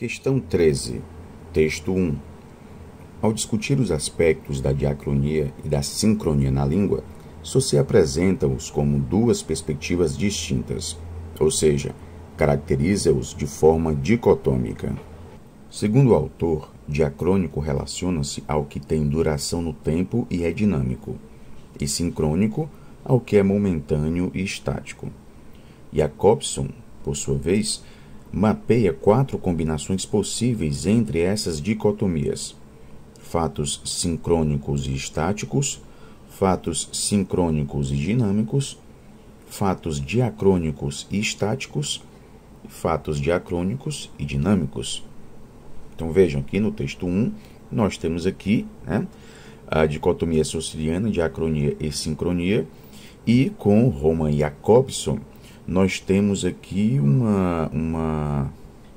Questão 13, texto 1. Ao discutir os aspectos da diacronia e da sincronia na língua, Saussure apresenta-os como duas perspectivas distintas, ou seja, caracteriza-os de forma dicotômica. Segundo o autor, diacrônico relaciona-se ao que tem duração no tempo e é dinâmico, e sincrônico ao que é momentâneo e estático. Jacobson, por sua vez, mapeia quatro combinações possíveis entre essas dicotomias: fatos sincrônicos e estáticos, fatos sincrônicos e dinâmicos, fatos diacrônicos e estáticos, fatos diacrônicos e dinâmicos. Então vejam aqui no texto 1, nós temos aqui né, a dicotomia sociliana, diacronia e sincronia, e com Roman Jacobson nós temos aqui uma, uma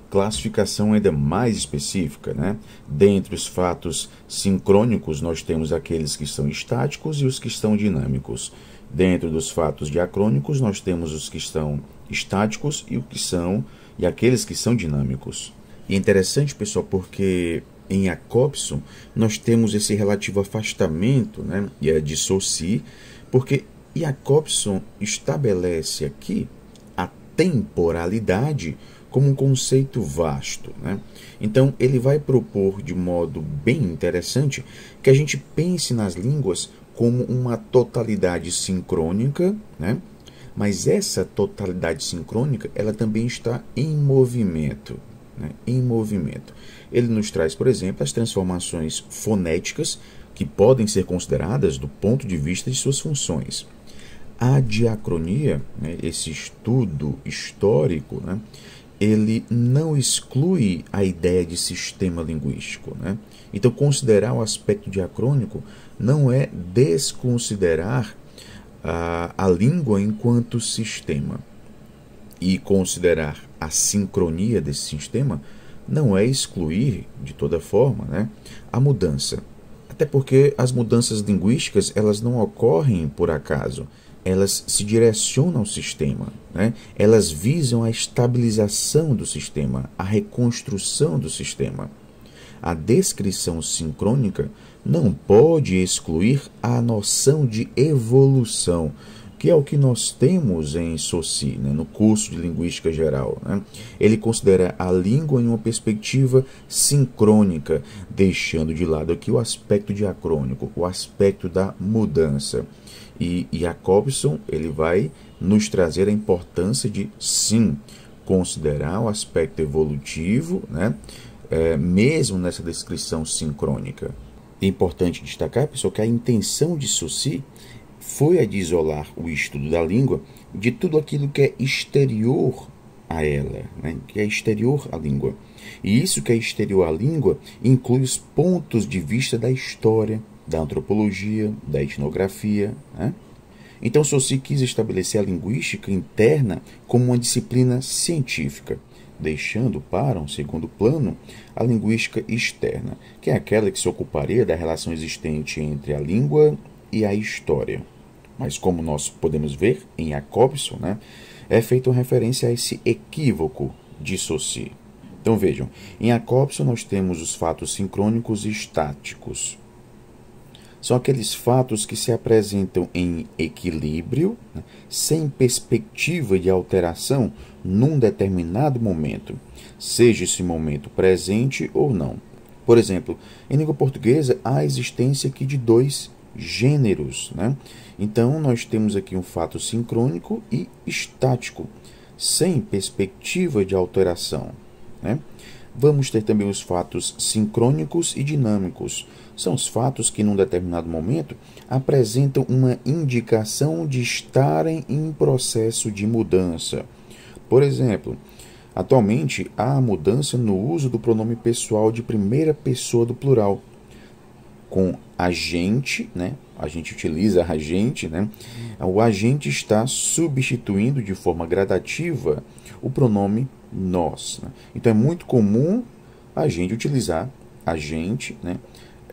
classificação ainda mais específica. Né? Dentre os fatos sincrônicos, nós temos aqueles que são estáticos e os que estão dinâmicos. Dentro dos fatos diacrônicos, nós temos os que estão estáticos e, o que são, e aqueles que são dinâmicos. E é interessante, pessoal, porque em Jacobson nós temos esse relativo afastamento né, de Saussure, porque Jacobson estabelece aqui temporalidade como um conceito vasto. Né? Então, ele vai propor de modo bem interessante que a gente pense nas línguas como uma totalidade sincrônica, né? mas essa totalidade sincrônica ela também está em movimento. Né? Em movimento. Ele nos traz, por exemplo, as transformações fonéticas que podem ser consideradas do ponto de vista de suas funções. A diacronia, né, esse estudo histórico, né, ele não exclui a ideia de sistema linguístico. Né? Então, considerar o aspecto diacrônico não é desconsiderar a, a língua enquanto sistema. E considerar a sincronia desse sistema não é excluir, de toda forma, né, a mudança. Até porque as mudanças linguísticas elas não ocorrem por acaso elas se direcionam ao sistema, né? elas visam a estabilização do sistema, a reconstrução do sistema. A descrição sincrônica não pode excluir a noção de evolução, que é o que nós temos em SOCI, né, no curso de Linguística Geral. Né? Ele considera a língua em uma perspectiva sincrônica, deixando de lado aqui o aspecto diacrônico, o aspecto da mudança. E Jacobson ele vai nos trazer a importância de, sim, considerar o aspecto evolutivo, né? É, mesmo nessa descrição sincrônica. É importante destacar, pessoal, que a intenção de Saussure foi a de isolar o estudo da língua de tudo aquilo que é exterior a ela, né? que é exterior à língua. E isso que é exterior à língua inclui os pontos de vista da história, da antropologia, da etnografia. Né? Então, Saussure quis estabelecer a linguística interna como uma disciplina científica, deixando para um segundo plano a linguística externa, que é aquela que se ocuparia da relação existente entre a língua e a história. Mas, como nós podemos ver em Jacobson, né, é feita referência a esse equívoco de Saussure. Então vejam, em Jacobson nós temos os fatos sincrônicos e estáticos são aqueles fatos que se apresentam em equilíbrio, né, sem perspectiva de alteração num determinado momento, seja esse momento presente ou não. Por exemplo, em língua portuguesa há a existência aqui de dois gêneros. Né? Então, nós temos aqui um fato sincrônico e estático, sem perspectiva de alteração. Né? Vamos ter também os fatos sincrônicos e dinâmicos. São os fatos que, num determinado momento, apresentam uma indicação de estarem em processo de mudança. Por exemplo, atualmente há mudança no uso do pronome pessoal de primeira pessoa do plural. Com agente, né? A gente utiliza agente, né? O agente está substituindo de forma gradativa o pronome nós. Né? Então é muito comum a gente utilizar a gente né,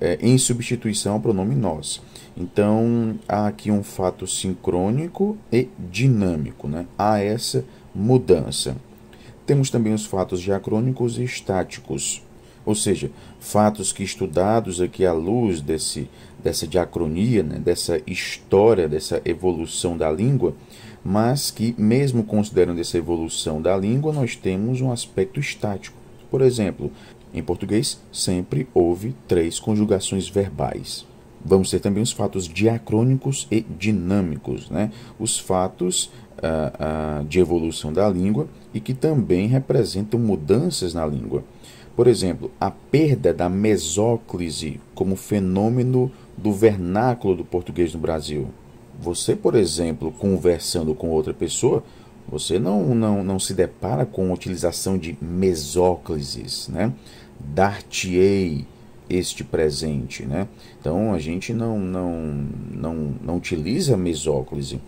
é, em substituição ao pronome nós. Então há aqui um fato sincrônico e dinâmico. Né? Há essa mudança. Temos também os fatos diacrônicos e estáticos, ou seja, fatos que estudados aqui à luz desse, dessa diacronia, né, dessa história, dessa evolução da língua, mas que, mesmo considerando essa evolução da língua, nós temos um aspecto estático. Por exemplo, em português, sempre houve três conjugações verbais. Vamos ter também os fatos diacrônicos e dinâmicos, né? os fatos uh, uh, de evolução da língua e que também representam mudanças na língua. Por exemplo, a perda da mesóclise como fenômeno do vernáculo do português no Brasil. Você, por exemplo, conversando com outra pessoa, você não, não, não se depara com a utilização de mesóclises, né? Dar-te-ei este presente, né? Então a gente não não não, não utiliza mesóclise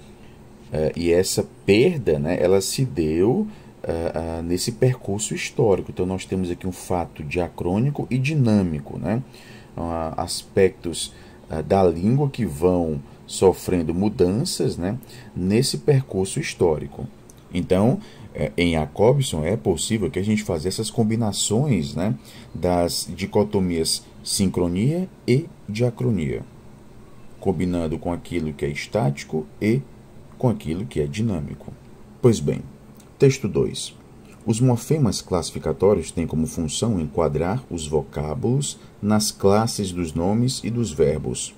é, e essa perda, né? Ela se deu uh, uh, nesse percurso histórico. Então nós temos aqui um fato diacrônico e dinâmico, né? Uh, aspectos da língua que vão sofrendo mudanças, né? Nesse percurso histórico. Então é, em Jacobson é possível que a gente faça essas combinações né, das dicotomias sincronia e diacronia, combinando com aquilo que é estático e com aquilo que é dinâmico. Pois bem, texto 2. Os morfemas classificatórios têm como função enquadrar os vocábulos nas classes dos nomes e dos verbos.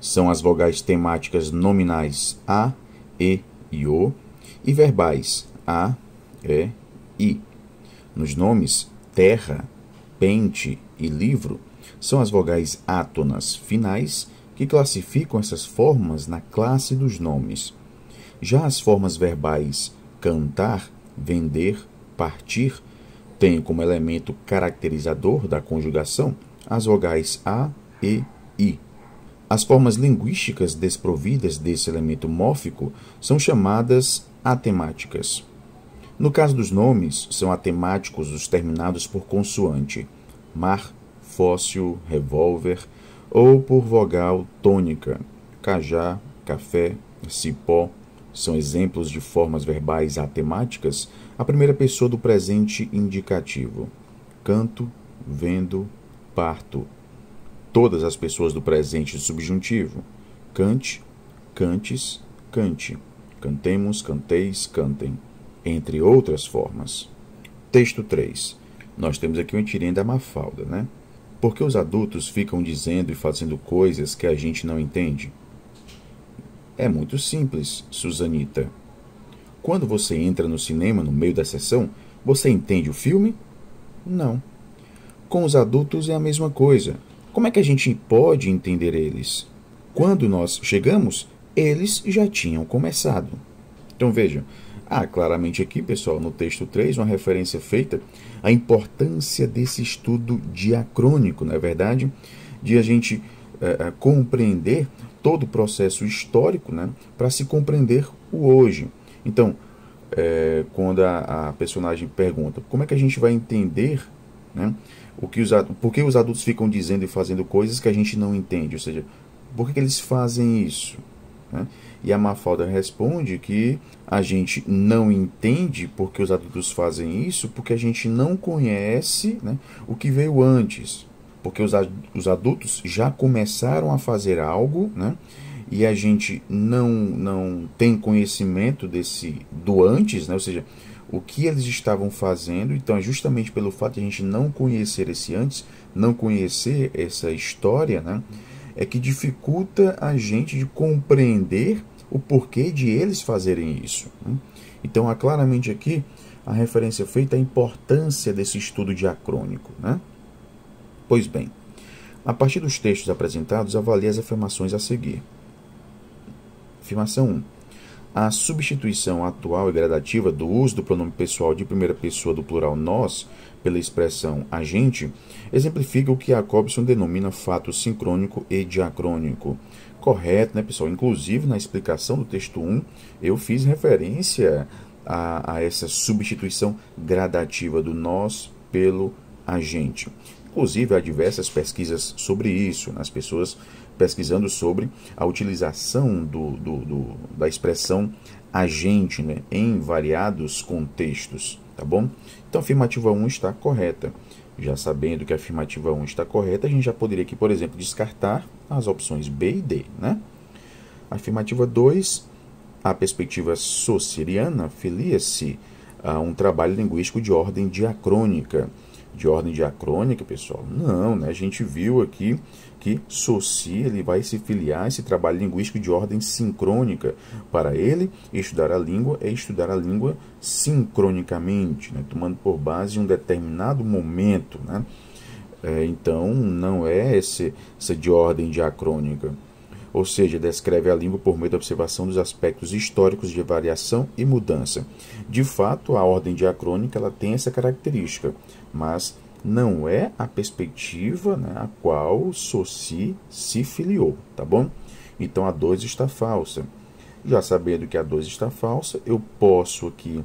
São as vogais temáticas nominais a, e e o e verbais a, e, i. Nos nomes terra, pente e livro, são as vogais átonas finais que classificam essas formas na classe dos nomes. Já as formas verbais cantar, vender, partir têm como elemento caracterizador da conjugação as vogais a, e, i. As formas linguísticas desprovidas desse elemento mórfico são chamadas atemáticas. No caso dos nomes, são atemáticos os terminados por consoante, mar, fóssil, revólver, ou por vogal tônica, cajá, café, cipó, são exemplos de formas verbais atemáticas, a primeira pessoa do presente indicativo. Canto, vendo, parto. Todas as pessoas do presente subjuntivo. Cante, cantes, cante. Cantemos, canteis, cantem entre outras formas. Texto 3. Nós temos aqui uma tirinha da Mafalda, né? Por que os adultos ficam dizendo e fazendo coisas que a gente não entende? É muito simples, Susanita. Quando você entra no cinema no meio da sessão, você entende o filme? Não. Com os adultos é a mesma coisa. Como é que a gente pode entender eles? Quando nós chegamos, eles já tinham começado. Então vejam, Há claramente aqui, pessoal, no texto 3, uma referência feita à importância desse estudo diacrônico, não é verdade? De a gente é, compreender todo o processo histórico né, para se compreender o hoje. Então, é, quando a, a, personagem pergunta como é que a gente vai entender né, o que os, por que os adultos ficam dizendo e fazendo coisas que a gente não entende, ou seja, por que, que eles fazem isso? Né? E a Mafalda responde que a gente não entende porque os adultos fazem isso, porque a gente não conhece né, o que veio antes. Porque os, os adultos já começaram a fazer algo, né, e a gente não, não tem conhecimento desse do antes, né, ou seja, o que eles estavam fazendo. Então, é justamente pelo fato de a gente não conhecer esse antes, não conhecer essa história, né, é que dificulta a gente de compreender o porquê de eles fazerem isso. Né? Então, há claramente aqui a referência feita à importância desse estudo diacrônico. Né? Pois bem, a partir dos textos apresentados, avalie as afirmações a seguir. Afirmação 1. A substituição atual e gradativa do uso do pronome pessoal de primeira pessoa do plural nós pela expressão agente exemplifica o que Jacobson denomina fato sincrônico e diacrônico correto, né, pessoal? Inclusive, na explicação do texto 1, eu fiz referência a, a essa substituição gradativa do nós pelo agente. Inclusive, há diversas pesquisas sobre isso, né? as pessoas pesquisando sobre a utilização do, do, do, da expressão agente né? em variados contextos. tá bom? Então, a afirmativa 1 está correta. Já sabendo que a afirmativa 1 está correta, a gente já poderia aqui, por exemplo, descartar as opções B e D, né? Afirmativa 2, a perspectiva sociriana filia-se a um trabalho linguístico de ordem diacrônica. De ordem diacrônica, pessoal? Não, né? A gente viu aqui que Soci ele vai se filiar a esse trabalho linguístico de ordem sincrônica. Para ele, estudar a língua é estudar a língua sincronicamente, né? tomando por base um determinado momento. Né? É, então, não é esse, essa de ordem diacrônica. Ou seja, descreve a língua por meio da observação dos aspectos históricos de variação e mudança. De fato, a ordem diacrônica ela tem essa característica, mas não é a perspectiva né, a qual Soci se filiou, tá bom? Então a 2 está falsa. Já sabendo que a 2 está falsa, eu posso aqui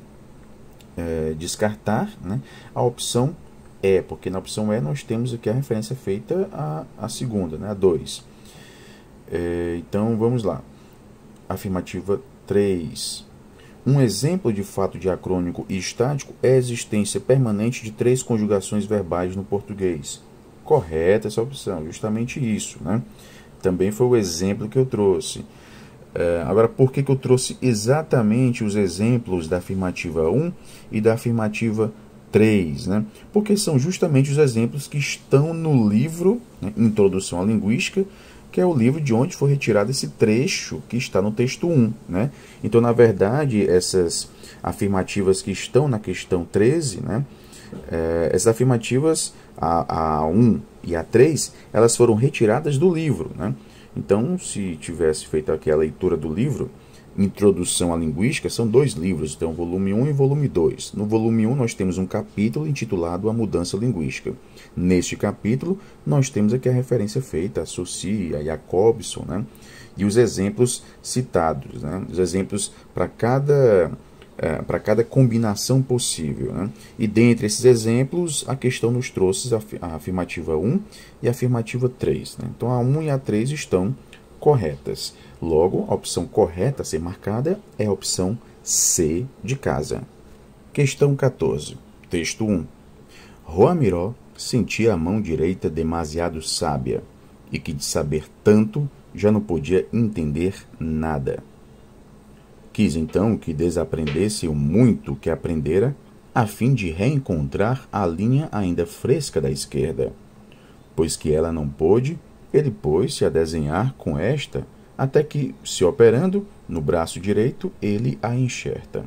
é, descartar né, a opção E, porque na opção E nós temos aqui a referência feita à, à segunda, né, a 2. É, então vamos lá. Afirmativa 3. Um exemplo de fato diacrônico e estático é a existência permanente de três conjugações verbais no português. Correta essa opção, justamente isso. Né? Também foi o exemplo que eu trouxe. É, agora, por que, que eu trouxe exatamente os exemplos da afirmativa 1 e da afirmativa 3? Né? Porque são justamente os exemplos que estão no livro né, Introdução à Linguística que é o livro de onde foi retirado esse trecho que está no texto 1. Né? Então, na verdade, essas afirmativas que estão na questão 13, né, é, essas afirmativas, a, a 1 e a 3, elas foram retiradas do livro. Né? Então, se tivesse feito aqui a leitura do livro, Introdução à Linguística, são dois livros, então volume 1 e volume 2. No volume 1 nós temos um capítulo intitulado A Mudança Linguística. Neste capítulo nós temos aqui a referência feita a Sussi, a Jacobson, né? e os exemplos citados, né? os exemplos para cada é, para cada combinação possível. Né? E dentre esses exemplos, a questão nos trouxe a afirmativa 1 e a afirmativa 3. Né? Então, a 1 e a 3 estão corretas. Logo, a opção correta a ser marcada é a opção C de casa. Questão 14. Texto 1. Juan Miró sentia a mão direita demasiado sábia e que de saber tanto já não podia entender nada. Quis então que desaprendesse o muito que aprendera, a fim de reencontrar a linha ainda fresca da esquerda. Pois que ela não pôde, ele pôs-se a desenhar com esta, até que, se operando, no braço direito, ele a enxerta.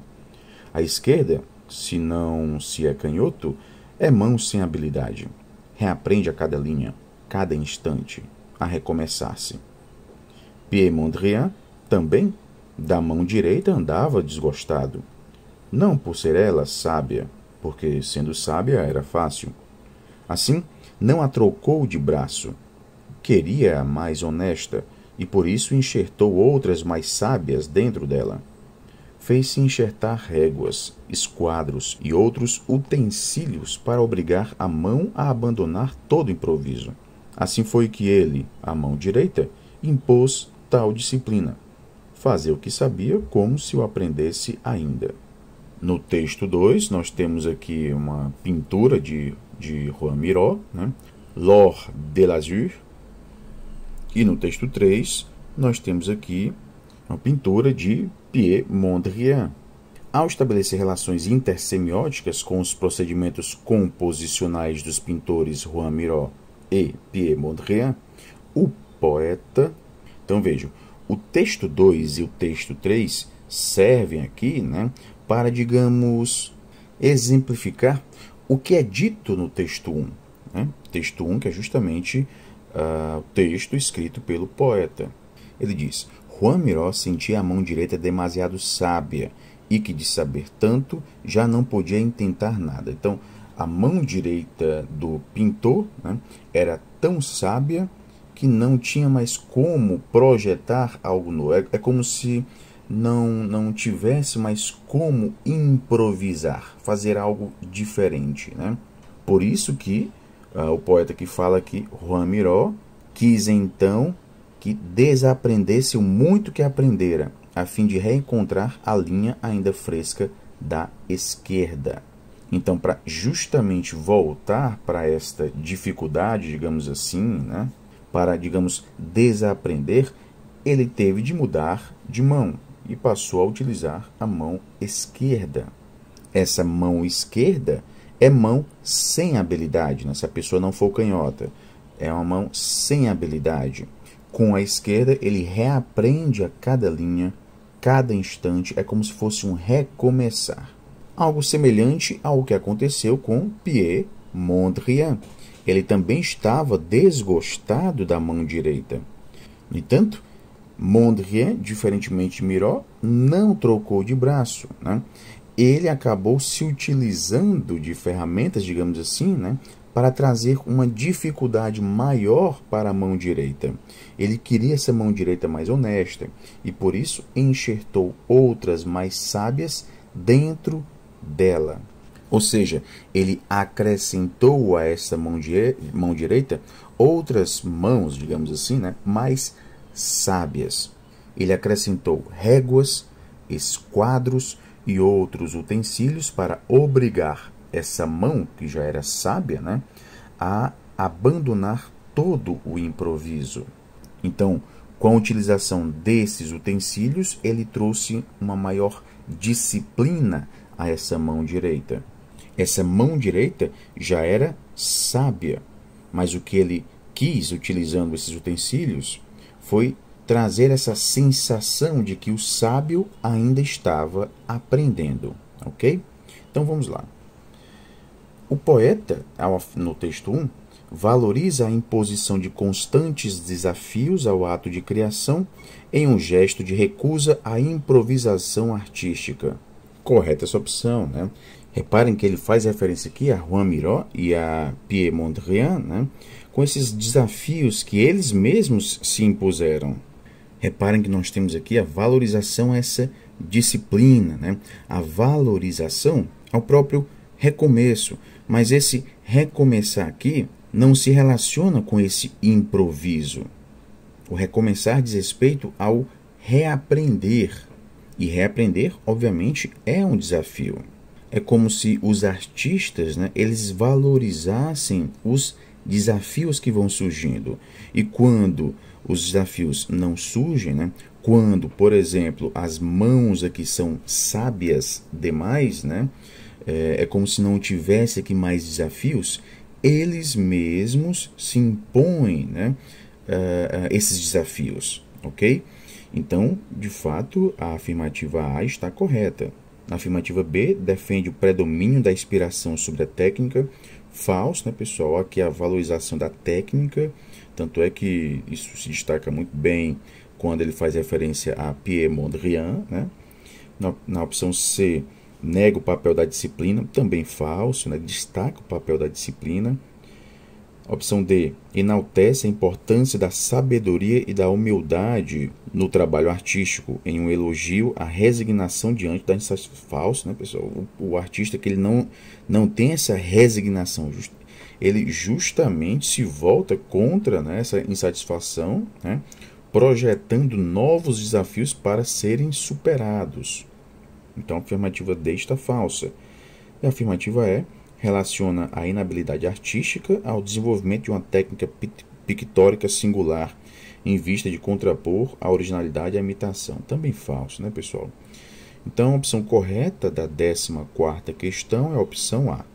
A esquerda, se não se é canhoto, é mão sem habilidade. Reaprende a cada linha, cada instante, a recomeçar-se. Pierre Mondrian também, da mão direita, andava desgostado. Não por ser ela sábia, porque, sendo sábia, era fácil. Assim, não a trocou de braço, queria a mais honesta e por isso enxertou outras mais sábias dentro dela. Fez-se enxertar réguas, esquadros e outros utensílios para obrigar a mão a abandonar todo improviso. Assim foi que ele, a mão direita, impôs tal disciplina. Fazer o que sabia como se o aprendesse ainda. No texto 2, nós temos aqui uma pintura de, de Juan Miró, né? L'Or de l'Azur, e no texto 3, nós temos aqui uma pintura de Pierre Mondrian. Ao estabelecer relações intersemióticas com os procedimentos composicionais dos pintores Juan Miró e Pierre Mondrian, o poeta. Então vejam, o texto 2 e o texto 3 servem aqui né, para, digamos, exemplificar o que é dito no texto 1. Né? Texto 1, que é justamente uh, texto escrito pelo poeta. Ele diz: Juan Miró sentia a mão direita demasiado sábia e que de saber tanto já não podia intentar nada. Então, a mão direita do pintor né, era tão sábia que não tinha mais como projetar algo novo. É, é como se não, não tivesse mais como improvisar, fazer algo diferente. Né? Por isso que uh, o poeta que fala aqui, Juan Miró, quis então que desaprendesse o muito que aprendera, a fim de reencontrar a linha ainda fresca da esquerda. Então, para justamente voltar para esta dificuldade, digamos assim, né, para, digamos, desaprender, ele teve de mudar de mão e passou a utilizar a mão esquerda. Essa mão esquerda é mão sem habilidade, né? se a pessoa não for canhota. É uma mão sem habilidade. Com a esquerda, ele reaprende a cada linha, cada instante, é como se fosse um recomeçar. Algo semelhante ao que aconteceu com Pierre Mondrian. Ele também estava desgostado da mão direita. No entanto, Mondrian, diferentemente de Miró, não trocou de braço. Né? Ele acabou se utilizando de ferramentas, digamos assim, né, para trazer uma dificuldade maior para a mão direita. Ele queria essa mão direita mais honesta e por isso enxertou outras mais sábias dentro dela. Ou seja, ele acrescentou a essa mão, mão direita outras mãos, digamos assim, né, mais sábias. Ele acrescentou réguas, esquadros e outros utensílios para obrigar essa mão, que já era sábia, né, a abandonar todo o improviso. Então, com a utilização desses utensílios, ele trouxe uma maior disciplina a essa mão direita. Essa mão direita já era sábia, mas o que ele quis utilizando esses utensílios foi trazer essa sensação de que o sábio ainda estava aprendendo, ok? Então vamos lá. O poeta, no texto 1, valoriza a imposição de constantes desafios ao ato de criação em um gesto de recusa à improvisação artística. Correta essa opção, né? Reparem que ele faz referência aqui a Juan Miró e a Pierre Mondrian, né? com esses desafios que eles mesmos se impuseram. Reparem que nós temos aqui a valorização a essa disciplina, né? a valorização ao próprio recomeço. Mas esse recomeçar aqui não se relaciona com esse improviso. O recomeçar diz respeito ao reaprender. E reaprender, obviamente, é um desafio é como se os artistas né, eles valorizassem os desafios que vão surgindo. E quando os desafios não surgem, né, quando, por exemplo, as mãos aqui são sábias demais, né, é, é como se não tivesse aqui mais desafios, eles mesmos se impõem né, uh, esses desafios, ok? Então, de fato, a afirmativa A está correta. Na afirmativa B, defende o predomínio da inspiração sobre a técnica. Falso, né, pessoal? Aqui a valorização da técnica. Tanto é que isso se destaca muito bem quando ele faz referência a Pierre Mondrian. Né? Na, na opção C, nega o papel da disciplina. Também falso, né? destaca o papel da disciplina. Opção D. Enaltece a importância da sabedoria e da humildade no trabalho artístico, em um elogio à resignação diante da insatisfação. Falso, né, pessoal? O, o, artista que ele não, não tem essa resignação, ele justamente se volta contra né, essa insatisfação, né, projetando novos desafios para serem superados. Então a afirmativa D está falsa. E a afirmativa E relaciona a inabilidade artística ao desenvolvimento de uma técnica pictórica singular, em vista de contrapor a originalidade à imitação. Também falso, né, pessoal? Então, a opção correta da 14 questão é a opção A.